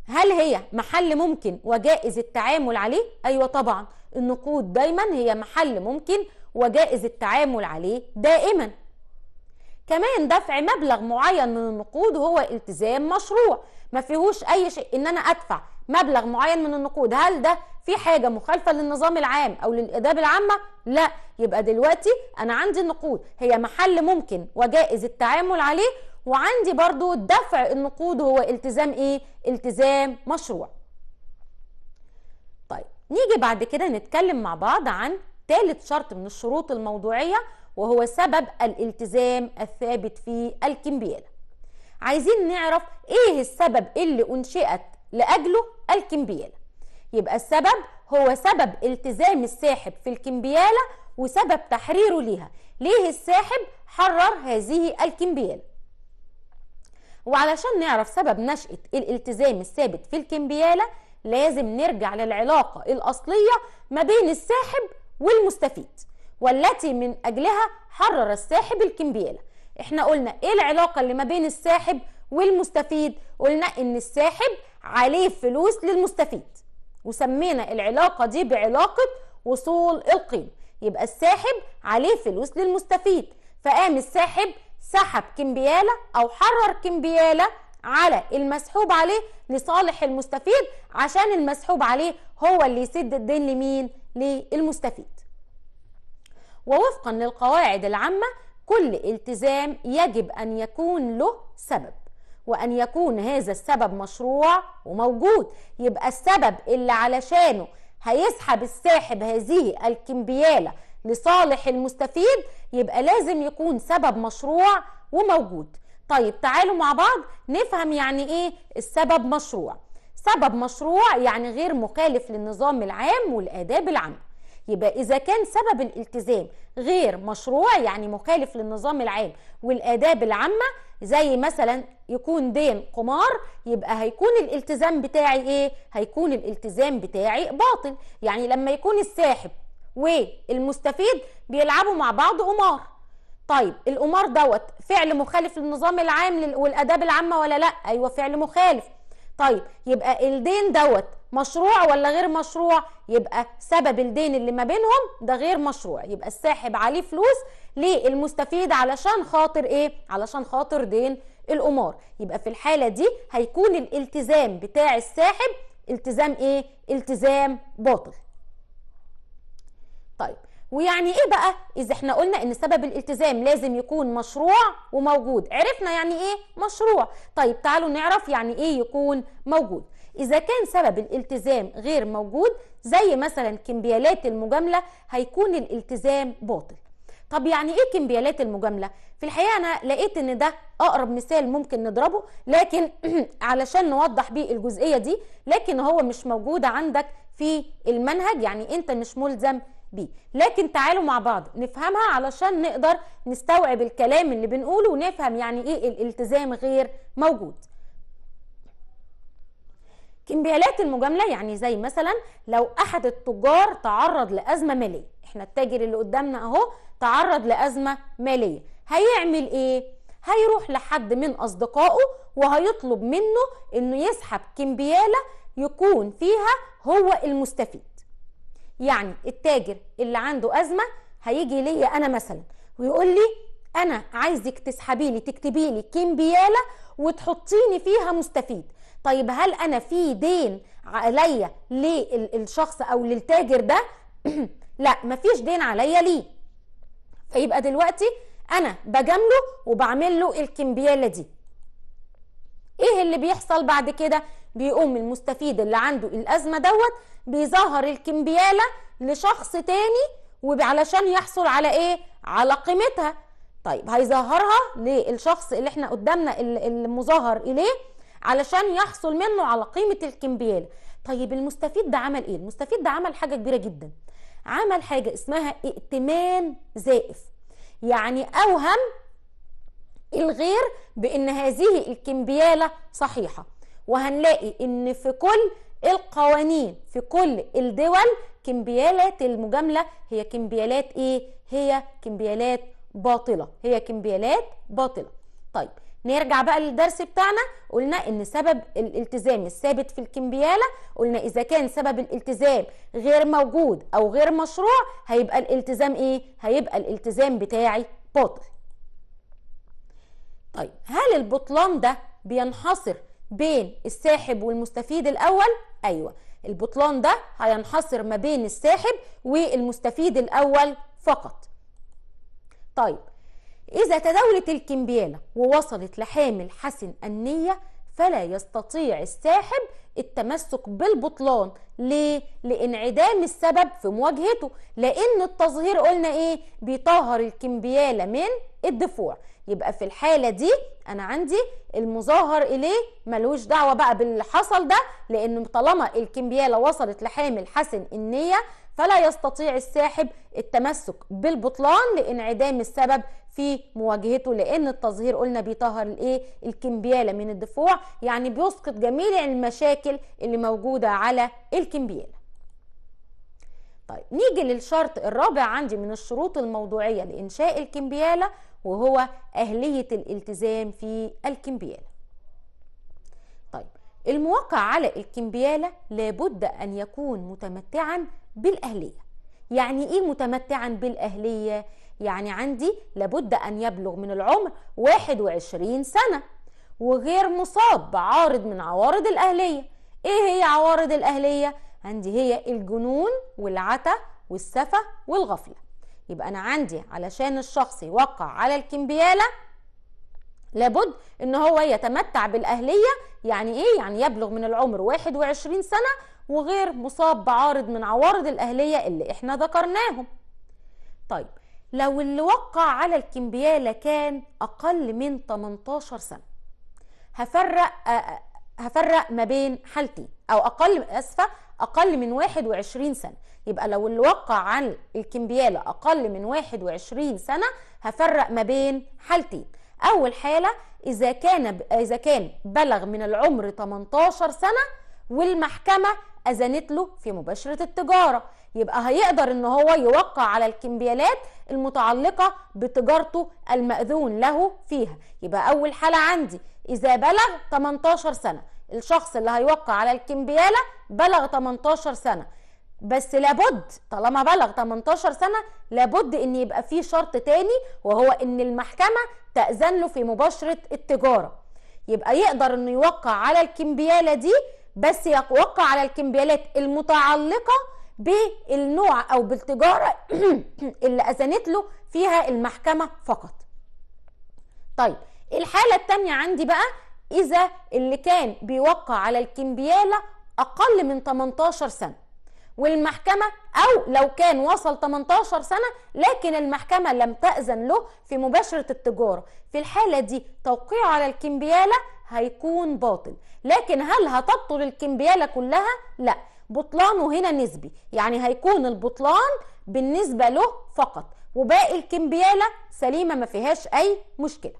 هل هي محل ممكن وجائز التعامل عليه؟ أيوه طبعا النقود دايما هي محل ممكن وجائز التعامل عليه دائما. كمان دفع مبلغ معين من النقود هو التزام مشروع. ما فيهوش أي شيء إن أنا أدفع مبلغ معين من النقود. هل ده في حاجة مخالفة للنظام العام أو للإداب العامة؟ لا. يبقى دلوقتي أنا عندي النقود هي محل ممكن وجائز التعامل عليه وعندي برضو دفع النقود هو التزام إيه؟ التزام مشروع. طيب نيجي بعد كده نتكلم مع بعض عن ثالث شرط من الشروط الموضوعية وهو سبب الالتزام الثابت في الكمبيالة. عايزين نعرف إيه السبب اللي أنشئت لأجله الكمبيالة. يبقى السبب هو سبب التزام الساحب في الكمبيالة وسبب تحريره ليها. ليه الساحب حرر هذه الكمبيالة؟ وعلشان نعرف سبب نشأة الالتزام الثابت في الكمبيالة لازم نرجع للعلاقة الأصلية ما بين الساحب والمستفيد والتي من أجلها حرر الساحب الكمبيالة. إحنا قلنا إيه العلاقة اللي ما بين الساحب والمستفيد؟ قلنا ان الساحب عليه فلوس للمستفيد وسمينا العلاقة دي بعلاقة وصول القيمة. يبقى الساحب عليه فلوس للمستفيد فقام الساحب سحب كمبيالة أو حرر كمبيالة على المسحوب عليه لصالح المستفيد عشان المسحوب عليه هو اللي يسد الدين لمين؟ للمستفيد. ووفقا للقواعد العامة كل التزام يجب أن يكون له سبب وأن يكون هذا السبب مشروع وموجود. يبقى السبب اللي علشانه هيسحب الساحب هذه الكمبيالة لصالح المستفيد يبقى لازم يكون سبب مشروع وموجود. طيب تعالوا مع بعض نفهم يعني إيه السبب مشروع. سبب مشروع يعني غير مخالف للنظام العام والآداب العامة. يبقى إذا كان سبب الالتزام غير مشروع يعني مخالف للنظام العام والآداب العامة زي مثلا يكون دين قمار يبقى هيكون الالتزام بتاعي إيه؟ هيكون الالتزام بتاعي باطل. يعني لما يكون الساحب والمستفيد بيلعبوا مع بعض قمار. طيب القمار دوت فعل مخالف للنظام العام والآداب العامة ولا لأ؟ أيوه فعل مخالف. طيب يبقى الدين دوت مشروع ولا غير مشروع؟ يبقى سبب الدين اللي ما بينهم ده غير مشروع. يبقى الساحب عليه فلوس للمستفيد علشان خاطر إيه؟ علشان خاطر دين القمار يبقى في الحالة دي هيكون الالتزام بتاع الساحب التزام إيه؟ التزام باطل. طيب ويعني إيه بقى؟ إذا إحنا قلنا إن سبب الالتزام لازم يكون مشروع وموجود عرفنا يعني إيه؟ مشروع. طيب تعالوا نعرف يعني إيه يكون موجود. إذا كان سبب الالتزام غير موجود زي مثلا كمبيالات المجاملة هيكون الالتزام باطل. طب يعني إيه كمبيالات المجاملة؟ في الحقيقة أنا لقيت إن ده أقرب مثال ممكن نضربه لكن [clears throat] علشان نوضح بيه الجزئية دي لكن هو مش موجود عندك في المنهج يعني أنت مش ملزم بيه. لكن تعالوا مع بعض نفهمها علشان نقدر نستوعب الكلام اللي بنقوله ونفهم يعني إيه الالتزام غير موجود. كمبيالات المجاملة يعني زي مثلا لو أحد التجار تعرض لأزمة مالية إحنا التاجر اللي قدامنا أهو تعرض لأزمة مالية هيعمل إيه؟ هيروح لحد من أصدقائه وهيطلب منه إنه يسحب كمبيالة يكون فيها هو المستفيد. يعني التاجر اللي عنده أزمة هيجي ليا أنا مثلا ويقول لي أنا عايزك تسحبي لي تكتبي لي كمبيالة وتحطيني فيها مستفيد. طيب هل أنا في دين عليا للشخص أو للتاجر ده؟ [clears throat] لا مفيش دين عليا ليه. فيبقى دلوقتي أنا بجامله وبعمل له الكمبيالة دي. إيه اللي بيحصل بعد كده؟ بيقوم المستفيد اللي عنده الأزمة دوت بيظهر الكمبيالة لشخص تاني وعلشان يحصل على إيه؟ على قيمتها. طيب هيظهرها للشخص اللي إحنا قدامنا المظاهر إليه علشان يحصل منه على قيمة الكمبياله طيب المستفيد ده عمل إيه؟ المستفيد ده عمل حاجة كبيرة جدا. عمل حاجة اسمها ائتمان زائف. يعني أوهم الغير بإن هذه الكمبيالة صحيحة. وهنلاقي إن في كل القوانين في كل الدول كمبيالات المجاملة هي كمبيالات إيه؟ هي كمبيالات باطلة. هي كمبيالات باطلة. طيب نرجع بقى للدرس بتاعنا. قلنا إن سبب الالتزام الثابت في الكمبيالة قلنا إذا كان سبب الالتزام غير موجود أو غير مشروع هيبقى الالتزام إيه؟ هيبقى الالتزام بتاعي باطل طيب هل البطلان ده بينحصر بين الساحب والمستفيد الأول؟ أيوه البطلان ده هينحصر ما بين الساحب والمستفيد الأول فقط. طيب إذا تداولت الكمبياله ووصلت لحامل حسن النية فلا يستطيع الساحب التمسك بالبطلان. ليه؟ لإنعدام السبب في مواجهته. لأن التظهير قلنا إيه؟ بيطهر الكمبياله من الدفوع. يبقى في الحالة دي أنا عندي المظاهر إليه ملوش دعوة بقى باللي حصل ده لأن طالما الكمبيالة وصلت لحامل حسن النية فلا يستطيع الساحب التمسك بالبطلان لانعدام السبب في مواجهته لأن التظهير قلنا بيطهر الإيه؟ الكمبيالة من الدفوع يعني بيسقط جميع المشاكل اللي موجودة على الكمبيالة. طيب نيجي للشرط الرابع عندي من الشروط الموضوعية لإنشاء الكمبيالة وهو أهلية الالتزام في الكمبيالة. طيب الموقع على الكمبيالة لابد أن يكون متمتعا بالأهلية يعني إيه متمتعا بالأهلية؟ يعني عندي لابد أن يبلغ من العمر 21 سنة وغير مصاب بعارض من عوارض الأهلية إيه هي عوارض الأهلية؟ عندي هي الجنون والعتا والسفة والغفلة يبقى أنا عندي علشان الشخص يوقع على الكمبيالة لابد إن هو يتمتع بالأهلية. يعني إيه؟ يعني يبلغ من العمر 21 سنة وغير مصاب بعارض من عوارض الأهلية اللي إحنا ذكرناهم. طيب لو اللي وقع على الكمبيالة كان أقل من 18 سنة هفرق هفرق ما بين حالتين أو أقل أسفة أقل من 21 سنة. يبقى لو اللي وقع عن الكمبيالة أقل من 21 سنة هفرق ما بين حالتين أول حالة إذا كان إذا كان بلغ من العمر 18 سنة والمحكمة أذنت له في مباشرة التجارة. يبقى هيقدر إن هو يوقع على الكمبيالات المتعلقة بتجارته المأذون له فيها. يبقى أول حالة عندي إذا بلغ 18 سنة الشخص اللي هيوقع على الكمبيالة بلغ 18 سنة. بس لابد طالما بلغ 18 سنة لابد إن يبقى فيه شرط تاني وهو إن المحكمة تأذن له في مباشرة التجارة. يبقى يقدر إنه يوقع على الكمبيالة دي بس يوقع على الكمبيالات المتعلقة بالنوع أو بالتجارة [clears throat] اللي أذنت له فيها المحكمة فقط. طيب الحالة التانية عندي بقى إذا اللي كان بيوقع على الكمبيالة أقل من 18 سنة. والمحكمة أو لو كان وصل 18 سنة لكن المحكمة لم تأذن له في مباشرة التجارة. في الحالة دي توقيعه على الكمبيالة هيكون باطل. لكن هل هتبطل الكمبيالة كلها؟ لا. بطلانه هنا نسبي. يعني هيكون البطلان بالنسبة له فقط. وباقي الكمبيالة سليمة ما فيهاش أي مشكلة.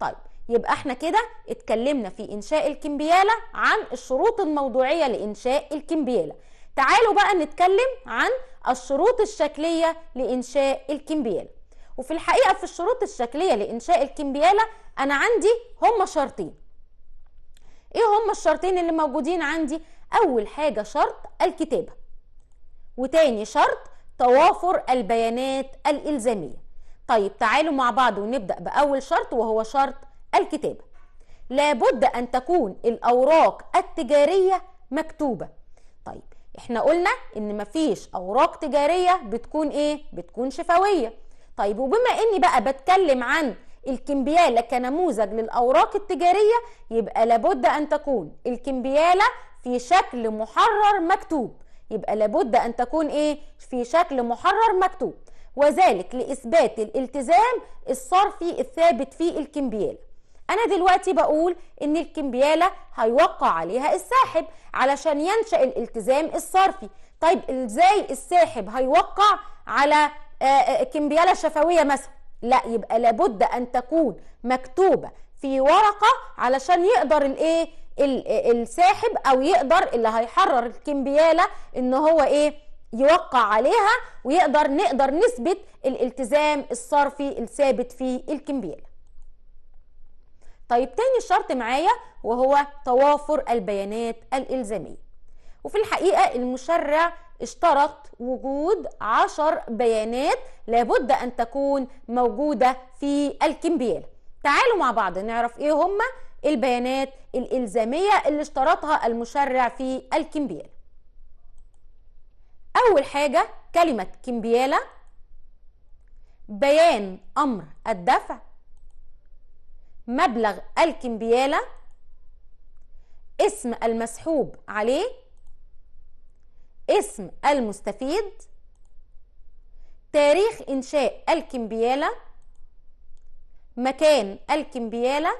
طيب يبقى إحنا كده اتكلمنا في إنشاء الكمبيالة عن الشروط الموضوعية لإنشاء الكمبيالة. تعالوا بقى نتكلم عن الشروط الشكلية لإنشاء الكمبيالة. وفي الحقيقة في الشروط الشكلية لإنشاء الكمبيالة أنا عندي هما شرطين. إيه هما الشرطين اللي موجودين عندي؟ أول حاجة شرط الكتابة وتاني شرط توافر البيانات الإلزامية. طيب تعالوا مع بعض ونبدأ بأول شرط وهو شرط الكتابة. لابد أن تكون الأوراق التجارية مكتوبة. إحنا قلنا إن مفيش أوراق تجارية بتكون إيه؟ بتكون شفوية. طيب وبما إني بقى بتكلم عن الكمبيالة كنموذج للأوراق التجارية يبقى لابد أن تكون الكمبيالة في شكل محرر مكتوب. يبقى لابد أن تكون إيه؟ في شكل محرر مكتوب. وذلك لإثبات الالتزام الصرفي الثابت في الكمبيالة. أنا دلوقتي بقول إن الكمبيالة هيوقع عليها الساحب علشان ينشأ الالتزام الصرفي. طيب إزاي الساحب هيوقع على كمبيالة شفوية مثلا؟ لا يبقى لابد أن تكون مكتوبة في ورقة علشان يقدر الإيه الساحب أو يقدر اللي هيحرر الكمبيالة إن هو إيه يوقع عليها ويقدر نقدر نثبت الالتزام الصرفي الثابت في الكمبيالة. طيب تاني شرط معايا وهو توافر البيانات الإلزامية. وفي الحقيقة المشرع اشترط وجود عشر بيانات لابد أن تكون موجودة في الكمبيالة تعالوا مع بعض نعرف إيه هما البيانات الإلزامية اللي اشترطها المشرع في الكمبيالة أول حاجة كلمة كمبيالة بيان أمر الدفع مبلغ الكمبيالة اسم المسحوب عليه. اسم المستفيد. تاريخ إنشاء الكمبيالة مكان الكمبيالة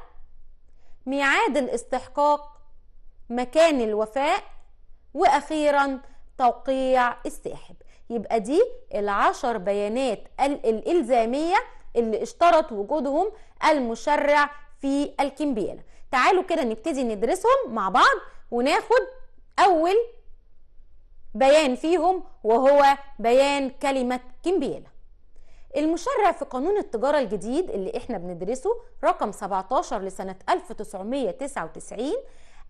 ميعاد الاستحقاق. مكان الوفاء. وأخيرا توقيع الساحب. يبقى دي العشر بيانات الإلزامية اللي اشترط وجودهم المشرع في الكمبيالة تعالوا كده نبتدي ندرسهم مع بعض وناخد أول بيان فيهم وهو بيان كلمة كمبيالة المشرع في قانون التجارة الجديد اللي إحنا بندرسه رقم 17 لسنة 1999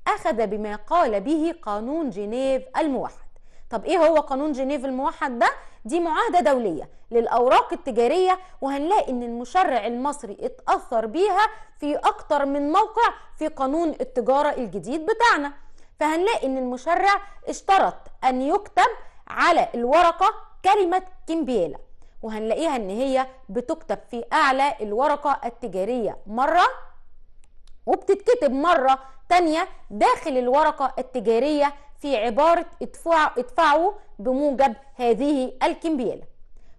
أخذ بما قال به قانون جنيف الموحد. طب إيه هو قانون جنيف الموحد ده؟ دي معاهدة دولية للأوراق التجارية وهنلاقي إن المشرع المصري اتأثر بيها في أكتر من موقع في قانون التجارة الجديد بتاعنا. فهنلاقي إن المشرع اشترط أن يكتب على الورقة كلمة كمبيالة وهنلاقيها إن هي بتكتب في أعلى الورقة التجارية مرة وبتتكتب مرة تانية داخل الورقة التجارية في عبارة ادفع ادفعوا بموجب هذه الكمبيالة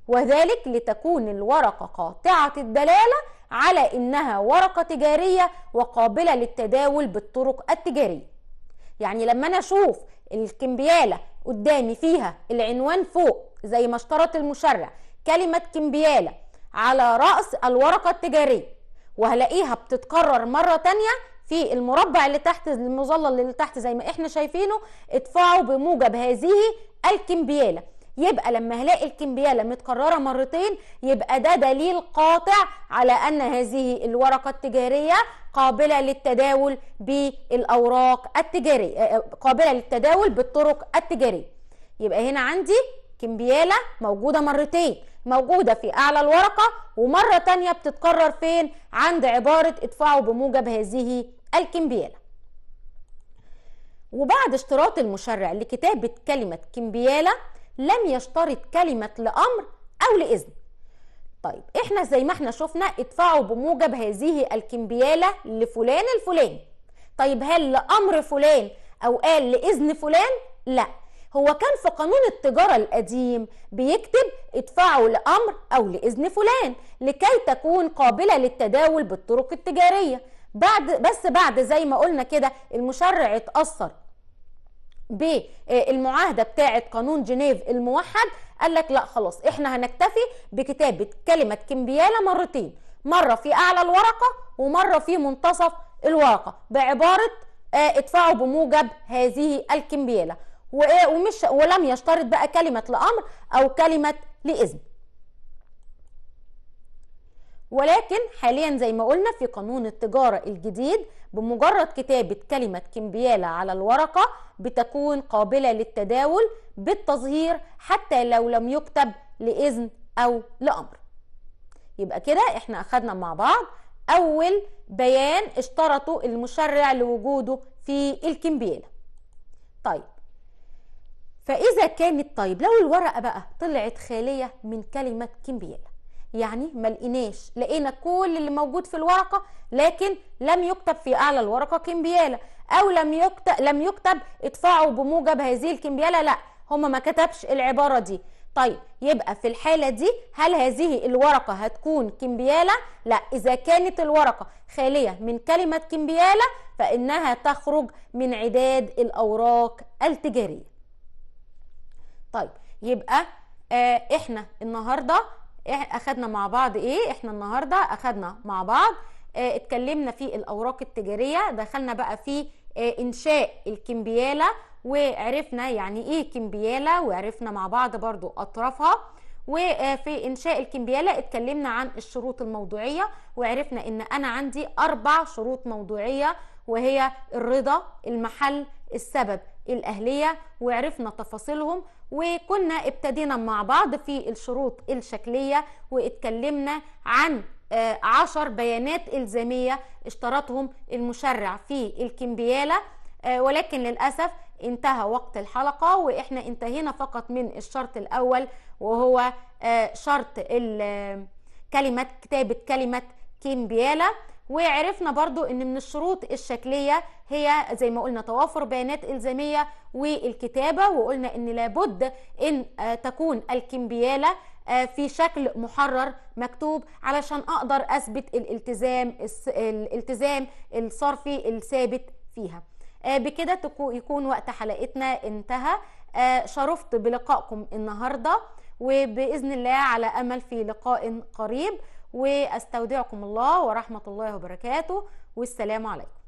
وذلك لتكون الورقة قاطعة الدلالة على إنها ورقة تجارية وقابلة للتداول بالطرق التجارية. يعني لما أنا أشوف الكمبيالة قدامي فيها العنوان فوق زي ما اشترط المشرع كلمة كمبيالة على رأس الورقة التجارية وهلاقيها بتتكرر مرة تانية في المربع اللي تحت المظلل اللي تحت زي ما إحنا شايفينه ادفعوا بموجب هذه الكمبيالة. يبقى لما هلاقي الكمبيالة متكررة مرتين يبقى ده دليل قاطع على أن هذه الورقة التجارية قابلة للتداول بالأوراق التجارية قابلة للتداول بالطرق التجارية. يبقى هنا عندي كمبيالة موجودة مرتين موجودة في أعلى الورقة ومرة تانية بتتكرر فين؟ عند عبارة ادفعوا بموجب هذه الكمبيالة. وبعد اشتراط المشرع لكتابة كلمة كمبيالة لم يشترط كلمة لأمر أو لإذن. طيب إحنا زي ما إحنا شفنا ادفعوا بموجب هذه الكمبيالة لفلان الفلاني. طيب هل لأمر فلان أو قال لإذن فلان؟ لا. هو كان في قانون التجارة القديم بيكتب ادفعوا لأمر أو لإذن فلان لكي تكون قابلة للتداول بالطرق التجارية. بعد بس بعد زي ما قلنا كده المشرع اتأثر بالمعاهدة بتاعة قانون جنيف الموحد قال لك لا خلاص إحنا هنكتفي بكتابة كلمة كمبيالة مرتين مرة في أعلى الورقة ومرة في منتصف الورقة بعبارة ادفعوا بموجب هذه الكمبيالة ومش ولم يشترط بقى كلمة لأمر أو كلمة لإذن. ولكن حاليا زي ما قلنا في قانون التجارة الجديد بمجرد كتابة كلمة كمبيالة على الورقة بتكون قابلة للتداول بالتظهير حتى لو لم يكتب لإذن أو لأمر. يبقى كده إحنا أخدنا مع بعض أول بيان اشترطوا المشرع لوجوده في الكمبيالة. طيب فإذا كانت طيب لو الورقة بقى طلعت خالية من كلمة كمبيالة يعني ما لقيناش. لقينا كل اللي موجود في الورقة لكن لم يكتب في أعلى الورقة كمبيالة أو لم يكتب لم يكتب ادفعوا بموجب هذه الكمبيالة لا هما ما كتبش العبارة دي. طيب يبقى في الحالة دي هل هذه الورقة هتكون كمبيالة؟ لا إذا كانت الورقة خالية من كلمة كمبيالة فإنها تخرج من عداد الأوراق التجارية. طيب يبقى آه إحنا النهارده أخدنا مع بعض إيه؟ إحنا النهارده أخدنا مع بعض آه اتكلمنا في الأوراق التجارية دخلنا بقى في آه إنشاء الكمبيالة وعرفنا يعني إيه كمبيالة وعرفنا مع بعض برضو أطرافها وفي إنشاء الكمبيالة اتكلمنا عن الشروط الموضوعية وعرفنا إن أنا عندي أربع شروط موضوعية وهي الرضا المحل السبب. الأهلية وعرفنا تفاصيلهم وكنا ابتدينا مع بعض في الشروط الشكلية واتكلمنا عن عشر بيانات إلزامية اشترطهم المشرع في الكمبيالة ولكن للأسف انتهى وقت الحلقة وإحنا انتهينا فقط من الشرط الأول وهو شرط كلمة كتابة كلمة كمبيالة. وعرفنا برضو إن من الشروط الشكلية هي زي ما قلنا توافر بيانات إلزامية والكتابة وقلنا إن لابد إن تكون الكمبيالة في شكل محرر مكتوب علشان أقدر أثبت الالتزام الالتزام الصرفي الثابت فيها. بكده يكون وقت حلقتنا انتهى. شرفت بلقائكم النهارده وبإذن الله على أمل في لقاء قريب. واستودعكم الله ورحمة الله وبركاته والسلام عليكم.